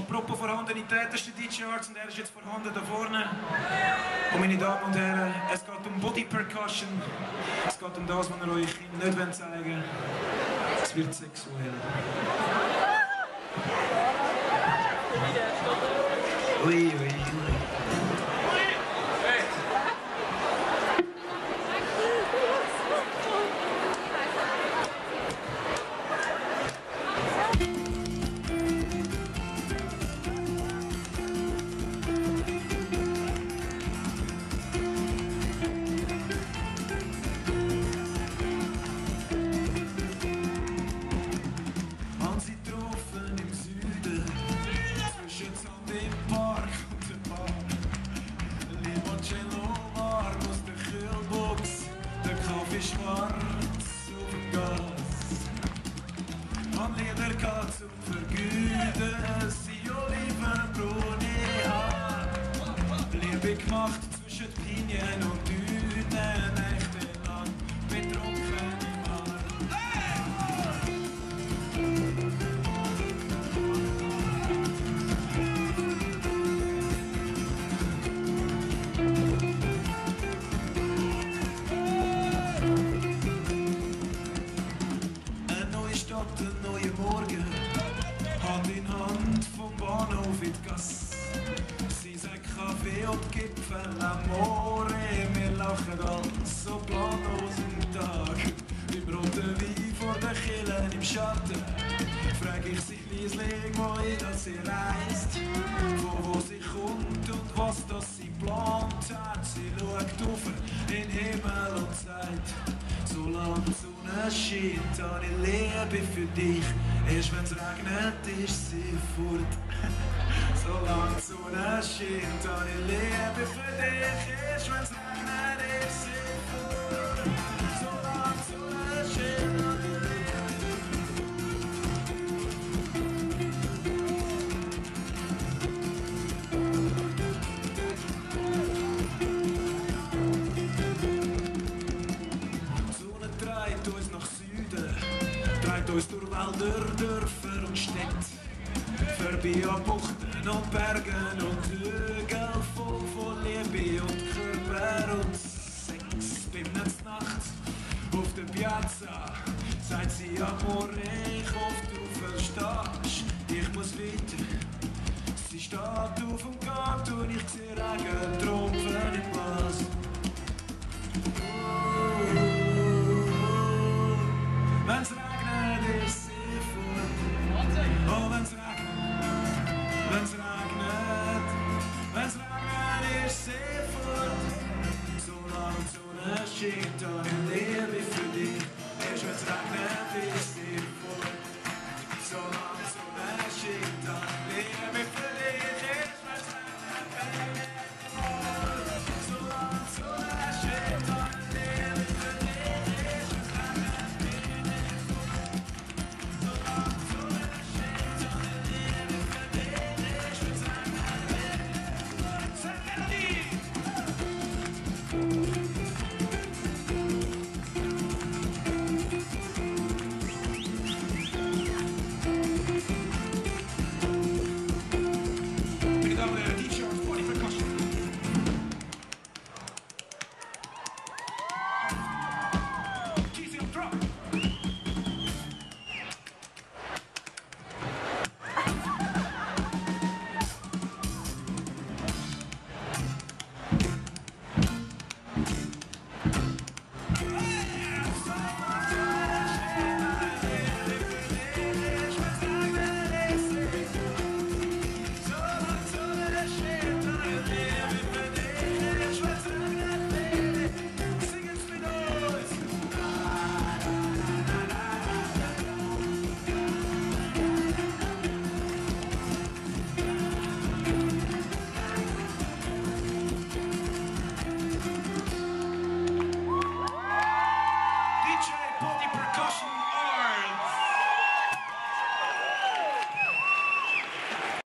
stoppelproppen voorhanden in tijdens de DJ arts en daar is het voorhanden daarvoor. Om mijn dames en heren, es gaat om body percussion. Es gaat om dat wat ik euch niet wil zeggen. Het wordt seksueel. Oei. Schwarz Gas. Und Lieder geht zum Vergüten, sie Olivenbrune hat. Liebe gemacht zwischen Pinien und Kaffee und Gipfel, Amore, wir lachen ganz so planlos im Tag. Im roten Wein vor den Killen im Schatten, frag ich sich leislich, wohin das sie reist, von wo sie kommt und was das sie plant hat. Sie schaut auf in den Himmel und sagt, solange die Sonne scheint, habe ich Liebe für dich. Erst wenn's regnet, ist sie fort. Solange die Sonne scheint, habe ich Liebe für dich. Erst wenn's regnet, uns durch Wälder, Dörfer und Städte. Vorbei an Buchten und Bergen und Hügel voll von Liebe und Körper und Sex. Bin Nacht auf der Piazza, sagt sie Amore, ich hoffe du verstehst, ich muss weiter. Sie steht auf dem Garten und ich sehe Regen, drum gonna live if you